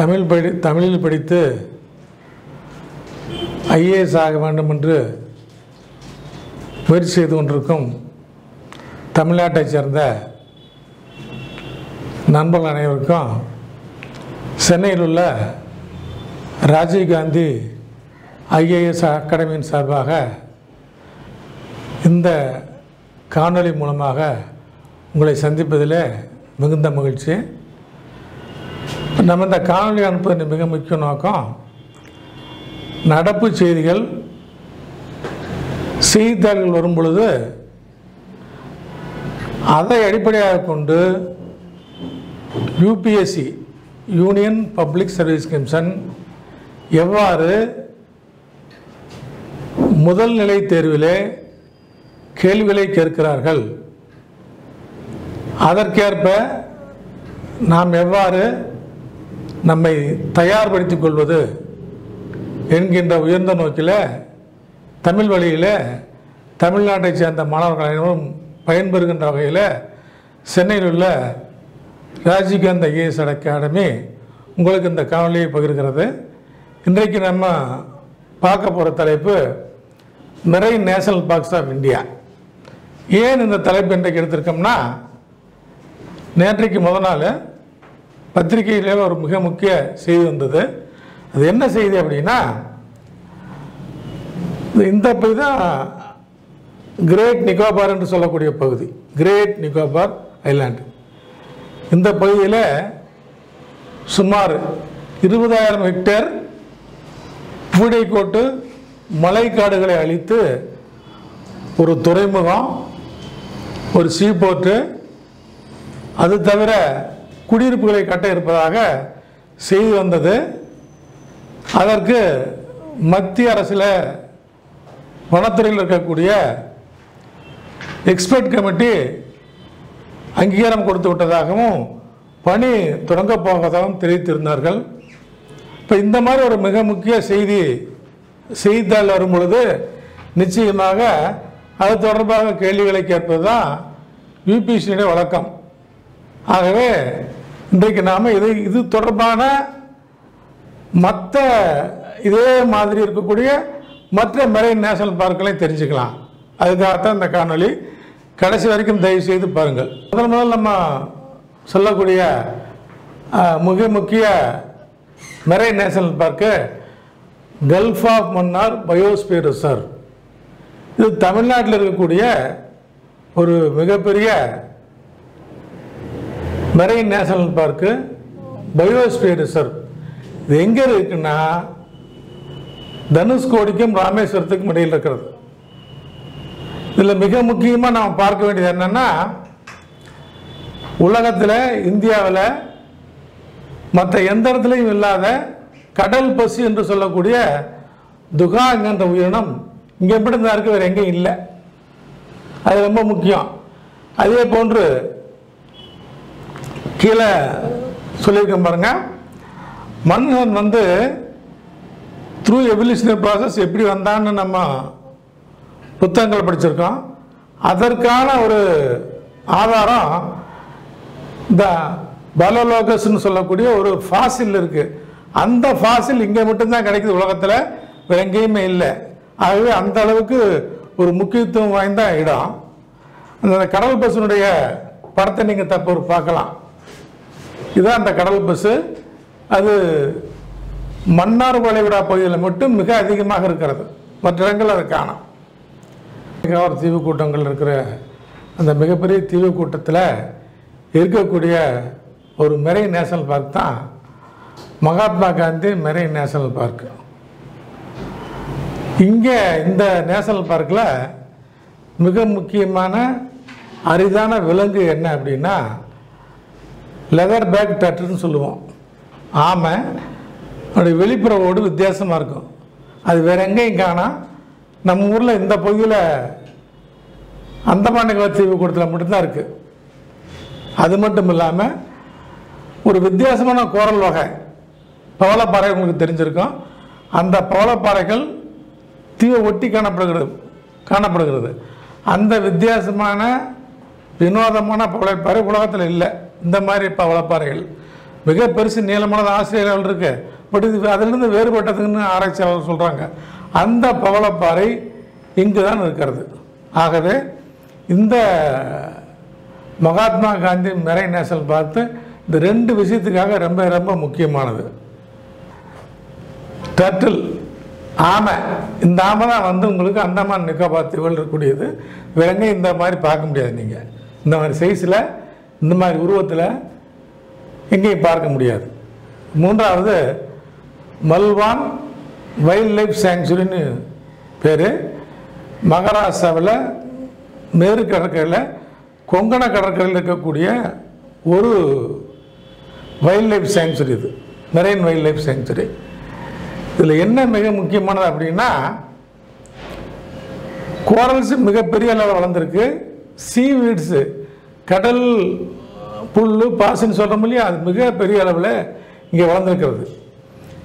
தமிழ் படி தமிழில் படித்து ஐஏஎஸ் ஆக வேண்டும் என்று முயற்சி செய்து கொண்டிருக்கும் தமிழ்நாட்டைச் சேர்ந்த நண்பர்கள் அனைவருக்கும் சென்னையில் உள்ள ராஜீவ்காந்தி ஐஏஎஸ் அகாடமியின் சார்பாக இந்த காணொளி மூலமாக உங்களை சந்திப்பதிலே மிகுந்த மகிழ்ச்சி. நம்ம இந்த காணொலி அனுப்புவதன் மிக முக்கிய நோக்கம் நடப்பு செய்திகள் செய்தித்தாள்கள் வரும் பொழுது அதை அடிப்படையாக கொண்டு UPSC union public service commission எவ்வாறு முதல் நிலை தேர்விலே கேள்விகளை கேட்கிறார்கள் அதற்கேற்ப நாம் எவ்வாறு நம்மை தயார்படுத்திக் கொள்வது என்கின்ற உயர்ந்த நோக்கில் தமிழ் வழியில் தமிழ்நாட்டைச் சேர்ந்த மாணவர்கள் அனைவரும் பயன்பெறுகின்ற வகையில் சென்னையில் உள்ள ராஜீவ்காந்த் ஐஏஎஸ் அகாடமி உங்களுக்கு இந்த காணொலியை பகிர்கிறது. இன்றைக்கு நம்ம பார்க்க போகிற தலைப்பு நிறைய நேஷனல் பார்க்ஸ் ஆஃப் இந்தியா ஏன் இந்த தலைப்பு இன்றைக்கு எடுத்திருக்கோம்னா நேற்றைக்கு முத நாள் பத்திரிகையில் ஒரு மிக முக்கிய செய்தி வந்தது. அது என்ன செய்தி அப்படின்னா இந்த பகுதி தான் கிரேட் நிக்கோபார் என்று சொல்லக்கூடிய பகுதி. கிரேட் நிக்கோபார் ஐலாண்டு இந்த பகுதியில் சுமார் இருபதாயிரம் ஹெக்டேர் பூடைக்கோட்டு மலைக்காடுகளை அழித்து ஒரு துறைமுகம் ஒரு சீபோர்ட்டு அது தவிர குடியிருப்புகளை கட்ட இருப்பதாக செய்தி வந்தது. அதற்கு மத்திய அரசில் வனத்துறையில் இருக்கக்கூடிய எக்ஸ்பர்ட் கமிட்டி அங்கீகாரம் கொடுத்து விட்டதாகவும் பணி தொடங்கப் போவதாகவும் தெரிவித்திருந்தார்கள். இப்போ இந்த மாதிரி ஒரு மிக முக்கிய செய்தி செய்தித்தாள் வரும் பொழுது நிச்சயமாக அது தொடர்பாக கேள்விகளை கேட்பது தான் யூபிசியுடைய வழக்கம். ஆகவே இன்றைக்கு நாம் இது இது தொடர்பான மற்ற இதே மாதிரி இருக்கக்கூடிய மற்ற மெரைன் நேஷனல் பார்க்களையும் தெரிஞ்சுக்கலாம். அதுக்காகத்தான் இந்த காணொளி. கடைசி வரைக்கும் தயவு செய்து பாருங்கள். முதல் முதல் நம்ம சொல்லக்கூடிய மிக முக்கிய marine national park gulf of Mannar biosphere reserve இது தமிழ்நாட்டில் இருக்கக்கூடிய ஒரு மிகப்பெரிய marine national park biosphere reserve இது எங்கே இருக்குன்னா தனுஷ்கோடிக்கும் ராமேஸ்வரத்துக்கும் இடையில் இருக்கிறது. இதில் மிக முக்கியமாக நாம் பார்க்க வேண்டியது என்னென்னா உலகத்தில் இந்தியாவில் மற்ற எந்த இடத்துலையும் இல்லாத கடல் பசு என்று சொல்லக்கூடிய துகாங் என்ற உயிரினம் இங்கே எப்படி தான் இருக்கு வேறு எங்கேயும் இல்லை. அது ரொம்ப முக்கியம். அதே போன்று கீழே சொல்லியிருக்கேன் பாருங்கள் மனிதன் வந்து த்ரூ எவல்யூஷனரி ப்ராசஸ் எப்படி வந்தான்னு நம்ம புத்தகங்கள் படிச்சிருக்கோம். அதற்கான ஒரு ஆதாரம் இந்த பலலோகஸ்னு சொல்லக்கூடிய ஒரு ஃபாசில் இருக்குது அந்த ஃபாசில் இங்கே மட்டும்தான் கிடைக்குது உலகத்தில் வேற எங்கேயுமே இல்லை. ஆகவே அந்த அளவுக்கு ஒரு முக்கியத்துவம் வாய்ந்த இடம். அந்த கடல் பசுனுடைய படத்தை நீங்கள் தப்பு பார்க்கலாம். இதுதான் அந்த கடல் பஸ்ஸு அது மன்னார் வளைகுடா பகுதியில் மட்டும் மிக அதிகமாக இருக்கிறது. மற்ற இடங்கள் அதை காணும். ஒரு தீவு கூட்டங்கள் இருக்கிற அந்த மிகப்பெரிய தீவு கூட்டத்தில் இருக்கக்கூடிய ஒரு மெரைன் நேஷனல் பார்க் தான் Mahatma Gandhi marine national park. இங்கே இந்த நேஷனல் பார்க்கில் மிக முக்கியமான அரிதான விலங்கு என்ன அப்படின்னா லெதர் பேக் டட்டுன்னு சொல்லுவோம். ஆமை அதோடைய வெளிப்புற ஓடு வித்தியாசமாக இருக்கும். அது வேற எங்கேயும் காணா. நம்ம ஊரில் இந்த பகுதியில் அந்தமான தீவு கூடத்தில் மட்டும்தான் இருக்குது அது மட்டும் இல்லாமல் ஒரு வித்தியாசமான குரல் வகை. பவளப்பாறை உங்களுக்கு தெரிஞ்சிருக்கும். அந்த பவளப்பாறைகள் தீவை ஒட்டி காணப்படுகிறது காணப்படுகிறது. அந்த வித்தியாசமான வினோதமான பவளப்பாறை உலகத்தில் இல்லை. இந்த மாதிரி பவளப்பாறைகள் மிக பெருசு நீளமானது ஆஸ்திரேலியாவில் இருக்கு. பட் இது அதிலிருந்து வேறுபட்டதுன்னு ஆராய்ச்சியாளர் சொல்கிறாங்க அந்த பவளப்பாறை இங்கு தான் இருக்கிறது. ஆகவே இந்த மகாத்மா காந்தி மெரை நேஷனல் பார்த்து இந்த ரெண்டு விஷயத்துக்காக ரொம்ப ரொம்ப முக்கியமானது. டர்டில் ஆமை. இந்த ஆமை தான் வந்து உங்களுக்கு அந்தமான் நிக்கோபார் தீவுகள் இருக்கக்கூடியது வேற இந்த மாதிரி பார்க்க முடியாது நீங்கள் இந்த மாதிரி சைஸில் இந்த மாதிரி உருவத்தில் எங்கேயும் பார்க்க முடியாது. மூன்றாவது மல்வான் வைல்ட் லைஃப் சேங்சுரின்னு பேர். மகாராஷ்டிராவில் மேறு கடற்கரையில் கொங்கண கடற்கரையில் இருக்கக்கூடிய ஒரு வைல்ட் லைஃப் சேங்சுரி இது. Marine wildlife sanctuary. இதில் என்ன மிக முக்கியமானது அப்படின்னா கோரல்ஸ் மிகப்பெரிய அளவில் வளர்ந்துருக்கு. சீவீட்ஸு கடல் புல் பாசின்னு சொல்கிறோம் இல்லையா? அது மிகப்பெரிய அளவில் இங்கே வளர்ந்துருக்கிறது.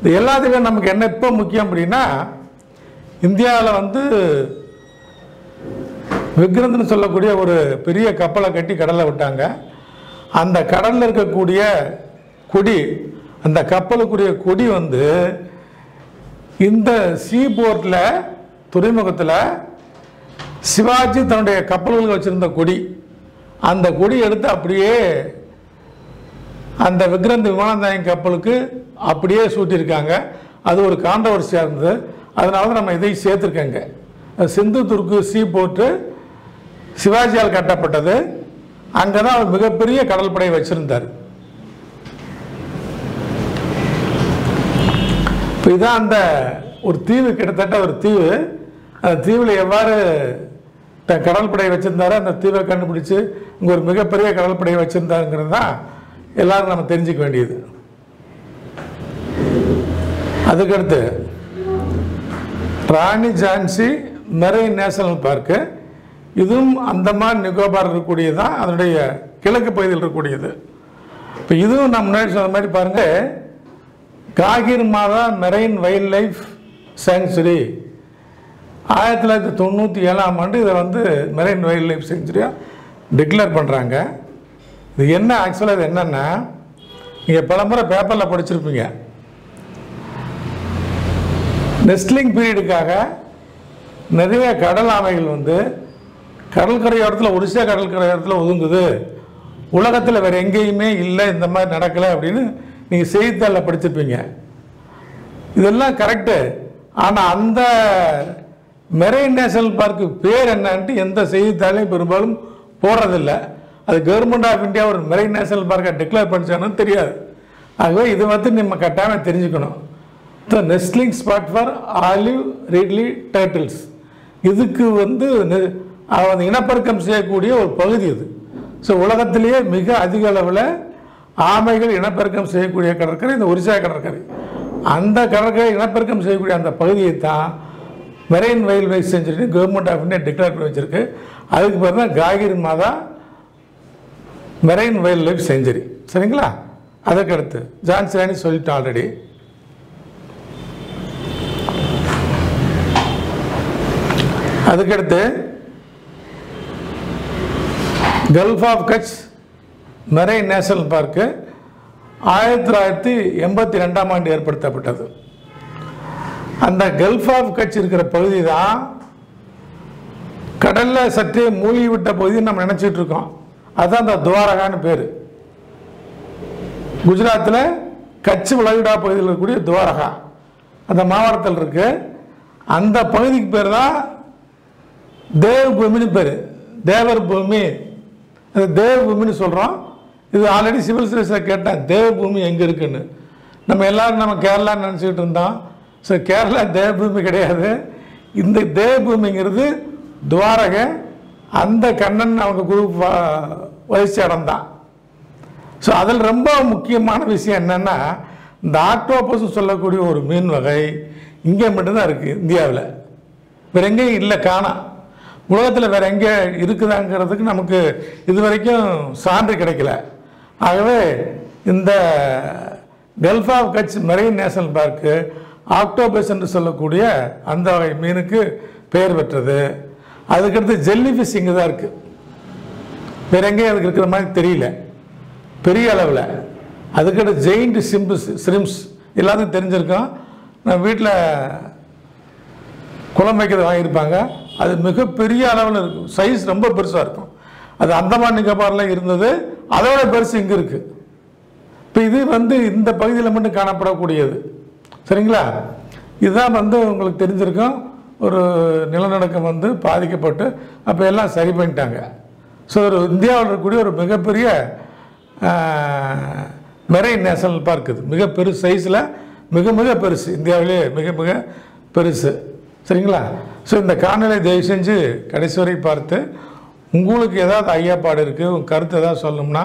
இது எல்லாத்துக்கும் நமக்கு என்ன இப்போ முக்கியம் அப்படின்னா இந்தியாவில் வந்து விக்ரந்த்னு சொல்லக்கூடிய ஒரு பெரிய கப்பலை கட்டி கடலில் விட்டாங்க. அந்த கடலில் இருக்கக்கூடிய கொடி அந்த கப்பலுக்குரிய கொடி வந்து இந்த சீ போர்ட்டில் துறைமுகத்தில் சிவாஜி தன்னுடைய கப்பல்களுக்கு வச்சிருந்த கொடி. அந்த கொடி எடுத்து அப்படியே அந்த விக்ரந்த் விமானந்தாயம் கப்பலுக்கு அப்படியே சூட்டியிருக்காங்க. அது ஒரு கான்ட்ரவர்சியாக இருந்தது. அதனால தான் நம்ம இதை சேர்த்துருக்கேங்க சிந்து துர்க்கு சீ போட்டு சிவாஜியால் கட்டப்பட்டது. அங்கே தான் அவர் மிகப்பெரிய கடற்படை வச்சிருந்தார். இப்போ இதான் அந்த ஒரு தீவு கிட்டத்தட்ட ஒரு தீவு. அந்த தீவில் எவ்வாறு த- கடற்படை வச்சிருந்தாரு அந்த தீவை கண்டுபிடிச்சு இங்கே ஒரு மிகப்பெரிய கடற்படை வச்சிருந்தாருங்கிறது தான் எல்லாரும் நம்ம தெரிஞ்சுக்க வேண்டியது. அதுக்கடுத்து Rani Jhansi marine national park இதுவும் அந்தமான் நிக்கோபார் இருக்கக்கூடியது தான் அதனுடைய கிழக்கு பகுதியில் இருக்கக்கூடியது. இப்போ இதுவும் நம்ம முன்னாடி சொன்ன மாதிரி பாருங்கள் காகிர் மாதா மெரைன் வைல்ட் லைஃப் சேங்சுரி. ஆயிரத்தி தொள்ளாயிரத்தி தொண்ணூற்றி ஏழாம் ஆண்டு இதை வந்து மெரைன் வைல்ட் லைஃப் செஞ்சுரியாக டிக்ளேர் பண்ணுறாங்க இது என்ன ஆக்சுவலாக இது என்னென்னா நீங்கள் பலமுறை பேப்பரில் படிச்சிருப்பீங்க. நெஸ்ட்லிங் பீரியடுக்காக நிறைய கடல் ஆமைகள் வந்து கடற்கரையோரத்தில் ஒடிசா கடற்கரையோரத்தில் ஒதுங்குது. உலகத்தில் வேறு எங்கேயுமே இல்லை இந்த மாதிரி நடக்கலை அப்படின்னு நீங்கள் செய்தித்தாளில் படிச்சிருப்பீங்க. இதெல்லாம் கரெக்டு ஆனால் அந்த மெரைன் நேஷனல் பார்க்கு பேர் என்னன்ட்டு எந்த செய்தித்தாளையும் பெரும்பாலும் போடுறதில்ல. அது கவர்மெண்ட் ஆஃப் இந்தியா ஒரு மெரைன் நேஷனல் பார்க்கை டிக்ளேர் பண்ணிச்சானு தெரியாது. ஆகவே இது வந்து நம்ம கட்டாயமாக தெரிஞ்சுக்கணும். The nesting spot for olive ridley turtles இதுக்கு வந்து நெ- இனப்பெருக்கம் செய்யக்கூடிய ஒரு பகுதி இது. ஸோ உலகத்திலேயே மிக அதிக அளவில் ஆமைகள் இனப்பெருக்கம் செய்யக்கூடிய கடற்கரை இந்த ஒரிசா கடற்கரை. அந்த கடற்கரை இனப்பெருக்கம் செய்யக்கூடிய அந்த பகுதியை தான் marine wildlife sanctuary government of India declare பண்ணி வச்சிருக்கு. அதுக்கு பேர் தான் காகிரி மாதா மெரைன் வைல்ட் லைஃப் செஞ்சுரி சரிங்களா? அதற்கடுத்து ஜான்சிராணி ஜான்சி ராணி ஆல்ரெடி அதுக்கடுத்து gulf of Kutch marine national park ஆயிரத்தி தொள்ளாயிரத்தி எண்பத்தி ரெண்டாம் ஆண்டு ஏற்படுத்தப்பட்டது. அந்த கல்ஃப் ஆஃப் கட்ச் இருக்கிற பகுதி தான் கடலில் சற்றே மூழ்கி விட்ட பகுதி நம்ம நினச்சிட்டு இருக்கோம். அதுதான் அந்த துவாரகான்னு பேர். குஜராத்தில் கட்சி விளைவிடா பகுதியில் இருக்கக்கூடிய துவாரகா. அந்த மாவட்டத்தில் இருக்கு. அந்த பகுதிக்கு பேர் தான் தேவ் பூமின்னு பேர். தேவர் பூமி அது தேவ பூமின்னு சொல்கிறோம் இது ஆல்ரெடி சிவில் சர்வீஸில் கேட்டேன் தேவ பூமி எங்கே இருக்குன்னு. நம்ம எல்லோரும் நம்ம கேரளான்னு நினச்சிக்கிட்டு இருந்தோம். ஸோ கேரளா தேவபூமி கிடையாது. இந்த தேவபூமிங்கிறது துவாரக அந்த கண்ணன் அவங்க குரூப் வயசு இடம் தான் ஸோ அதில் ரொம்ப முக்கியமான விஷயம் என்னென்னா இந்த ஆக்டோபஸ் சொல்லக்கூடிய ஒரு மீன் வகை இங்கே மட்டும்தான் இருக்குது இந்தியாவில். வேற எங்கேயும் இல்லை காணாம் உலகத்தில் வேறு எங்கே இருக்குதாங்கிறதுக்கு நமக்கு இது வரைக்கும் சான்று கிடைக்கல. ஆகவே இந்த gulf of Kutch marine national park octopus என்று சொல்லக்கூடிய அந்த வகை மீனுக்கு பெயர் பெற்றது. அதுக்கடுத்து ஜெல்லி ஃபிஷ் இங்கே தான் இருக்குது வேற எங்கேயும் அதுக்கு இருக்கிற மாதிரி தெரியல. பெரிய அளவில். அதுக்கடுத்து ஜெயிண்ட் சிம்பிஸ் ஸ்ரிம்ஸ் எல்லாத்தையும் தெரிஞ்சிருக்கோம். நான் வீட்டில் குளம் வைக்கிறது வாங்கியிருப்பாங்க. அது மிகப்பெரிய அளவில் இருக்கும். சைஸ் ரொம்ப பெருசாக இருக்கும். அது அந்தமான் நிக்கோபாரில் இருந்தது. அதோட பெருசு இங்கே இருக்குது இப்போ இது வந்து இந்த பகுதியில் மட்டும் காணப்படக்கூடியது. சரிங்களா? இதுதான் வந்து உங்களுக்கு தெரிஞ்சிருக்கும். ஒரு நிலநடுக்கம் வந்து பாதிக்கப்பட்டு அப்போ எல்லாம் சரி பண்ணிட்டாங்க. ஸோ ஒரு இந்தியாவில் இருக்கக்கூடிய ஒரு மிகப்பெரிய மெரைன் நேஷனல் பார்க் இது. மிக பெரு சைஸில் மிக மிக பெருசு. இந்தியாவிலே மிக மிக பெருசு. சரிங்களா? ஸோ இந்த காணொலியை தயவு செஞ்சு கடைசி வரை பார்த்து உங்களுக்கு ஏதாவது ஐயாப்பாடு இருக்குது உங்கள் கருத்து ஏதாவது சொல்லணும்னா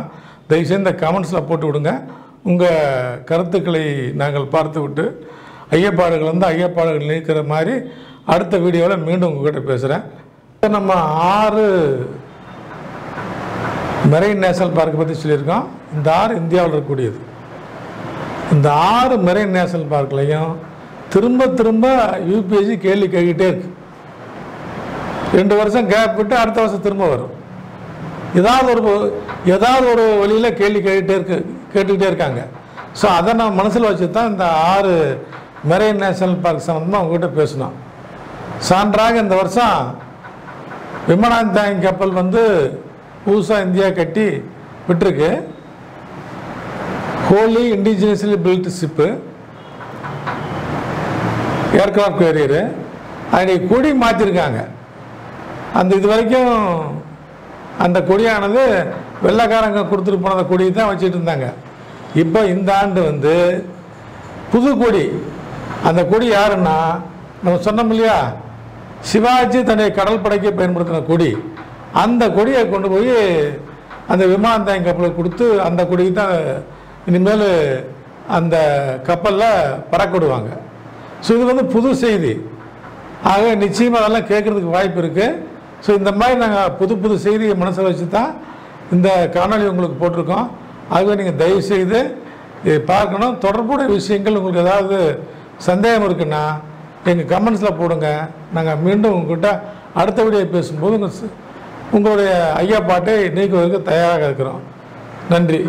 தயவு செஞ்சு இந்த கமெண்ட்ஸில் போட்டு விடுங்க. உங்கள் கருத்துக்களை நாங்கள் பார்த்துவிட்டு ஐயப்பாடுகள் வந்து ஐயப்பாடுகள் நீக்கிற மாதிரி அடுத்த வீடியோவில் மீண்டும் உங்ககிட்ட பேசுகிறேன் நம்ம ஆறு மெரைன் நேஷனல் பார்க்கை பற்றி சொல்லியிருக்கோம். இந்த ஆறு இந்தியாவில் இருக்கக்கூடியது. இந்த ஆறு மெரைன் நேஷனல் பார்க்லையும் திரும்ப திரும்ப யூபிஎஸ்சி கேள்வி கேட்டுக்கிட்டே இருக்கு. ரெண்டு வருஷம் கேப் விட்டு அடுத்த வருஷம் திரும்ப வரும். ஏதாவது ஒரு ஏதாவது ஒரு வழியில் கேள்வி கேட்டுகிட்டே இருக்குது கேட்டுக்கிட்டே இருக்காங்க. ஸோ அதை நான் மனசில் வச்சு தான் இந்த ஆறு மெரைன் நேஷனல் பார்க் சம்மந்தமாக உங்ககிட்ட பேசணும் சான்றாக இந்த வருஷம் விமானந்தாங்கி கப்பல் வந்து புதுசாக இந்தியா கட்டி விட்டுருக்கு. Wholly indigenously built ship aircraft carrier அதனுடைய கொடி மாற்றிருக்காங்க அந்த இது வரைக்கும் அந்த கொடியானது வெள்ளைக்காரங்க கொடுத்துட்டு போன கொடி தான் வச்சுட்டு இருந்தாங்க. இப்போ இந்த ஆண்டு வந்து புது கொடி. அந்த கொடி யாருன்னா நம்ம சொன்னோம் இல்லையா? சிவாஜி தன்னுடைய கடல் படைக்க பயன்படுத்தின கொடி. அந்த கொடியை கொண்டு போய் அந்த விமான கப்பலுக்கு கொடுத்து அந்த கொடிக்கு தான் இனிமேல் அந்த கப்பலில் பறக்க விடுவாங்க ஸோ இது வந்து புது செய்தி. ஆக நிச்சயமாக அதெல்லாம் கேட்குறதுக்கு வாய்ப்பு இருக்குது ஸோ இந்த மாதிரி நாங்கள் புது புது செய்தியை மனசில் வச்சு தான் இந்த காணொளி உங்களுக்கு போட்டிருக்கோம். ஆகவே நீங்கள் தயவுசெய்து இதை பார்க்கணும். தொடர்புடைய விஷயங்கள் உங்களுக்கு ஏதாவது சந்தேகம் இருக்குன்னா எங்கள் கமெண்ட்ஸில் போடுங்க. நாங்கள் மீண்டும் உங்ககிட்ட அடுத்த வீடியோ பேசும்போது உங்கள் உங்களுடைய ஐயா பாட்டை நீக்குவதற்கு தயாராக இருக்கிறோம். நன்றி.